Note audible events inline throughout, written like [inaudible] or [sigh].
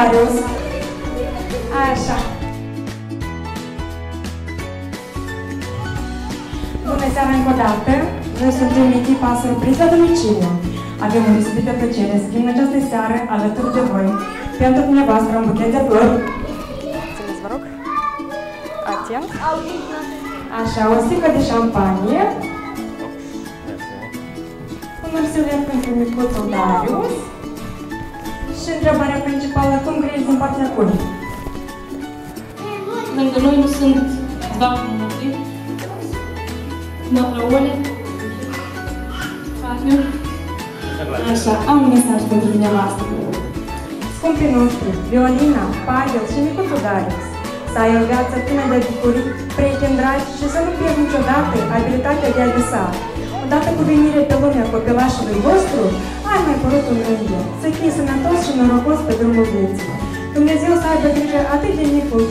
Darius. Așa. Bună seara încă o dată! Noi suntem echipa Surpriză Domiciliu. Avem o deosebită plăcere să fim în această seară alături de voi. Pentru dumneavoastră un buchet de flori. Țineți, vă rog. Atent. Așa, o sticlă de șampanie. Un ursuleț pentru micuțul Darius. Și întrebarea principală, cum crezi din partea cui? Lângă noi nu sunt dva multe. Năprăule. Fahmiu. Așa, am un mesaj pentru dumneavoastră. Scumpii noștri, Violina, Pavel și micuțul Darius, să ai o viață plină de bucurii, prieteni dragi și să nu pierzi niciodată abilitatea de a visa. Odată cu venirea pe lumea copilașului vostru, ai mai părut un înger, să fii sănătos și norocos pe drumul vieții. Dumnezeu să aibă grijă atât de micul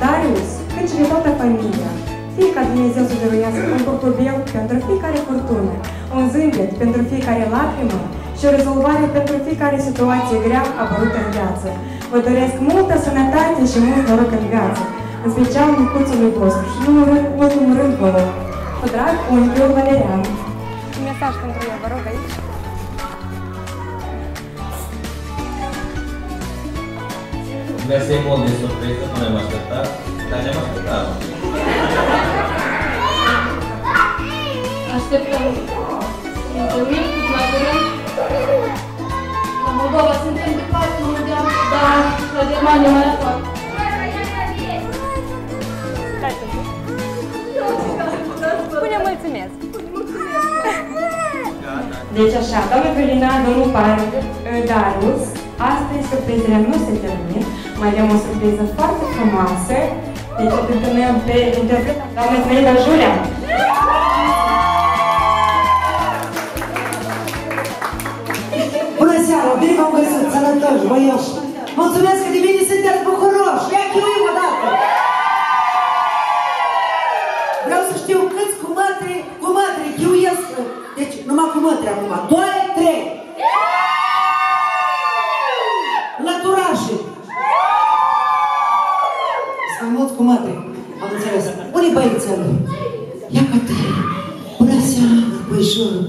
Darius, cât și de toată familia. Fie ca Dumnezeu să dăruiască un curcubeu pentru fiecare furtună, un zâmbet pentru fiecare lacrimă și o rezolvare pentru fiecare situație grea apărută în viață. Vă doresc multă sănătate și mult noroc în viață, în special micuțului vostru și nu în rând, ultimul rând vouă. Cu drag, unchiul Valerian. Un mesaj pentru el, vă rog, aici. Mersi mult de surpriză, nu ne-am așteptat, dar ne-am așteptat. Așteptăm interviu, la curând. La Moldova suntem departe, nu de dar la Germania mai aproape. Stai să Spune mulțumesc. Deci așa, doamna Velina, domnul Par, Darius, astăzi surprizele nu se termin, mai avem o surpriză foarte frumoasă. Deci o întâlnim pe interpreta doamna Zmeida Julia. Bună seara, bine v-am găsit, sănătoși, băioși! Mulțumesc că de mine sunteți bucuroși! Ia chiuim o dată! Vreau să știu câți cu mătri, cu mătri, chiuiesc. Deci, numai cu mătri acum. Doi, trei! Lăturașii! Cu mătri, am înțeles. Unii băiețele? Ia că te... Bună seara, băișorul!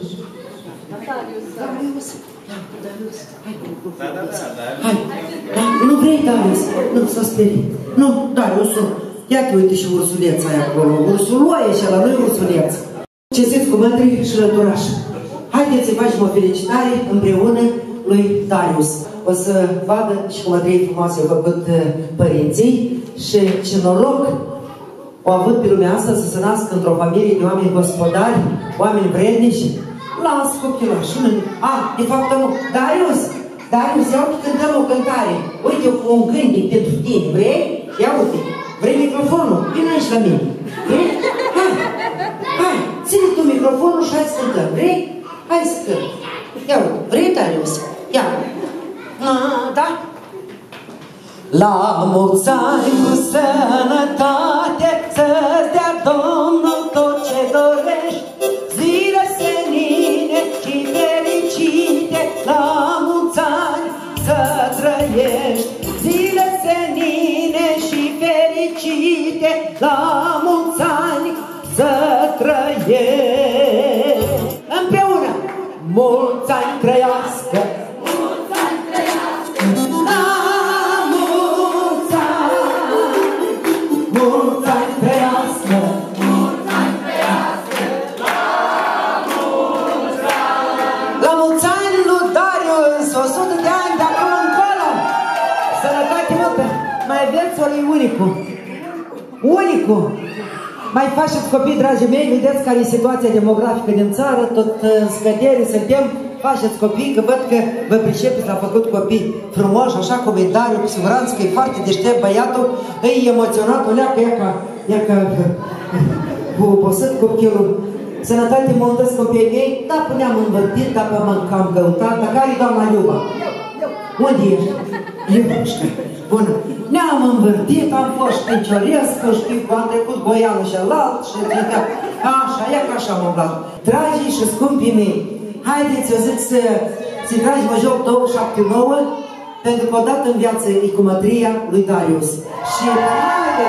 Darius, ia, Darius, hai, Da, da, da, da. Hai, da, nu vrei, Darius? Nu, s-a speriat. Nu, Darius, ia te uite și ursuleța aia acolo. Ursuloaie și ăla, nu-i ursuleț. Ce ziți cu mătri și lăturaș? Haideți să facem o felicitare împreună lui Darius. O să vadă și cum mătrii frumoase au făcut uh, părinții și ce noroc au avut pe lumea asta să se nască într-o familie de oameni gospodari, oameni vrednici. Las copilașul. A, de fapt nu. Darius, Darius, ia uite cântăm o cântare. Uite, un gândec pentru tine. Vrei? Ia uite. Vrei microfonul? Vino aici la mine. Vrei? Hai, hai, ține tu microfonul și hai să cântăm. Vrei? Hai să cânt. Ia uite, vrei, Darius? Ia. A, da? La mulți ani cu sănătate Să-ți dea Domnul tot ce dorești. Zile senine și fericite La mulți ani să trăiești. Zile senine și fericite La mulți ani să trăiești. Împreună Mulți Mai aveți ori unicul. Unicul. Mai faceți copii, dragii mei, vedeți care e situația demografică din țară, tot în scădere suntem, faceți copii, că văd că vă pricepeți la făcut copii frumoși, așa comentariu, cu siguranță că e foarte deștept băiatul, e emoționat, o leacă, ia ca, ia ca, [laughs] cu obosit copilul. Sănătate multă copiii mei, da, puneam învârtit, da, pe am cam căutat, dar care e doamna Iuba? Unde ești? Iubușcă. Bună. Ne-am învârtit, am fost Piciorescu, știu, am trecut Boiană și alt și zică, așa, ia ca așa am umblat. Dragii și scumpii mei, haideți, eu zic să, să dragi mă joc 279, pentru că odată în viață e cu mătria lui Darius. Și pe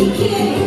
She can't.